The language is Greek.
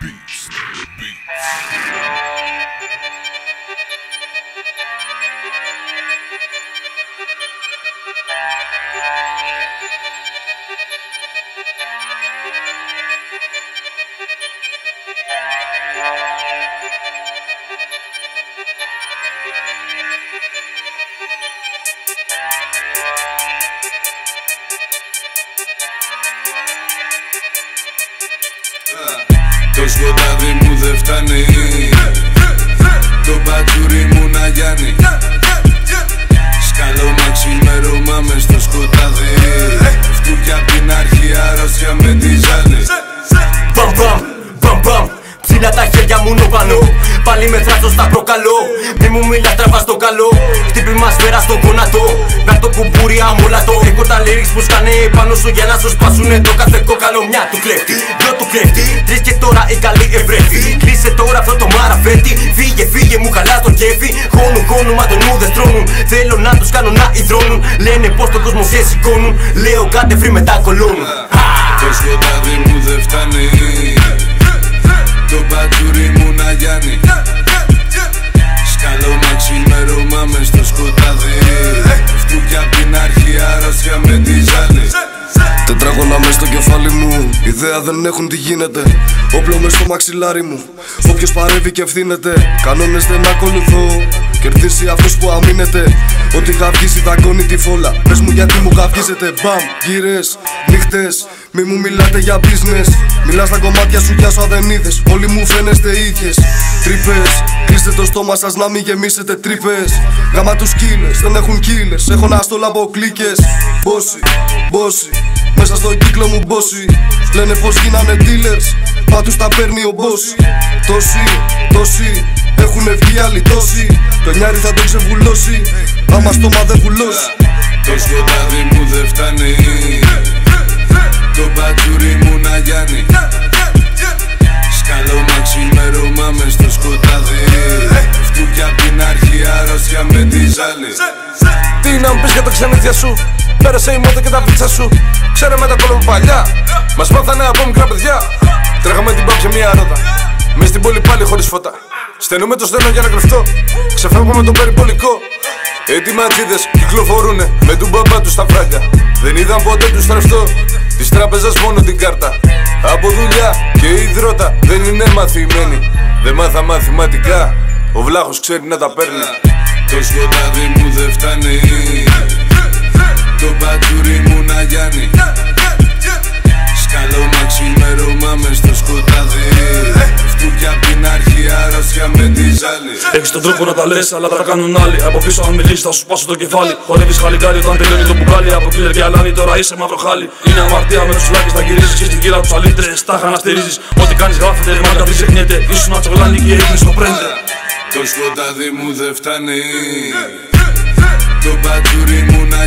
Beats, beats. Σκοτάδι μου δεν φτάνει. Το μπατζούρι μου να γιάνει. Σκαλό μαξιμέρωμα μες στο σκοτάδι. Φτούκια απ' την αρχή αρρώστια με τη ζάλη Μπαμ μπαμ, μπαμ μπαμ Ψηλά τα χέρια μου νοπανώ Πάλι με θράσος στα προκαλώ. Μη μου μιλάς τραβάς στο καλό. Χτύπημα σφαίρα στο γόνατο. Να το κουμπούρι αμόλατο. Έχω τα lyrics που σκάνε πάνω σου για να σου σπάσουνε το κάθε κόκαλο. Μια του κλέφτη, δυο του κλέφτη. Τρεις και τώρα η καλή ευρέθη. Κλείσε τώρα αυτό το μαραφέτη. Φύγε, φύγε μου καλά το κέφι. Χώνουν, χώνουν, μα τον μου δεν στρώνουν. Θέλω να τους κάνω να υδρώνουν. Λένε πως τον κόσμο σε σηκώνουν. Λέω κάτε βρει μετά κολώνουν Το σκοτάδι μου δεν φτάνει Το μπατζούρι μου να γιάνει. Σκαλό μαξιμέρωμα μες στο σκοτάδι. Φτούκια απ' την αρχή αρρώστια Ιδέα δεν έχουν τι γίνεται. Όπλο μες στο μαξιλάρι μου Όποιος παρεύει και ευθύνεται. Κανόνες δεν ακολουθώ Κερδίσει αυτός που αμήνεται. Ότι γαυγίζει δαγκώνει τη φόλα. Πες μου γιατί μου γαυγίζετε Μπαμ, γύρες, νύχτες. Μη μου μιλάτε για business. Μιλάς στα κομμάτια σου για σου αδενίδες Όλοι μου φαίνεστε ίδιες. Τρύπες, κλείστε το στόμα σας να μην γεμίσετε τρύπες. Γάμα τους κύλες, δεν έχουν κύλες Έχω να στόλα από κλίκες. Μπόσι, μπόσι μέσα στο κύκλο μου μπόσι Λένε πως γίνανε dealers Μα τους τα παίρνει ο μπόσι Τόσοι, τόσοι Έχουνε βγει άλλοι τόσοι Το νιάρι θα το ξεβουλώσει Άμα στόμα δεν βουλώσει. Το σκοτάδι μου δεν φτάνει. Το μπατζούρι μου να γιάνει ξενίδια σου Πέρασε η μότα και τα πίτσα σου. Ξέρε με τα κόλλο παλιά Μας μάθανε από μικρά παιδιά. Τρέχαμε την πάψε μια ρότα Μες στην πόλη πάλι χωρίς φώτα. Στενούμε το στένο για να κρυφτώ Ξεφεύγουμε τον περιπολικό. Έτοιμα ματσίδες κυκλοφορούνε Με του μπαμπά τους στα φράγκα Δεν είδαν ποτέ τους στρεφτό Της τράπεζας μόνο την κάρτα. Από δουλειά και υδρότα Δεν είναι μαθημένοι Δεν μάθα μαθηματικά. Ο βλάχος ξέρει να τα παίρνει. Το σκοτάδι μου δεν φτάνει με τη ζάλη Έχεις τον τρόπο να τα λες, αλλά τα κάνουν άλλοι. Από πίσω, αν μιλήσεις, θα σου σπάσω το κεφάλι. Χορεύεις χαλιγκάρι όταν τελειώνει το μπουκάλι. Από κίλερ και αλάνι, τώρα είσαι μαύρο χάλι. Είναι αμαρτία με τους φλάκες, θα γυρίζεις και στην κύρα τους αλήτρες. Τα να στηρίζεις. Ό,τι κάνεις γράφεται, μάγκα δεν ξεχνιέται. Ήσουν να τσογλάνει και έγινε στο πρέντε. Το σκοτάδι μου δεν φτάνει Το μπατζούρι μου να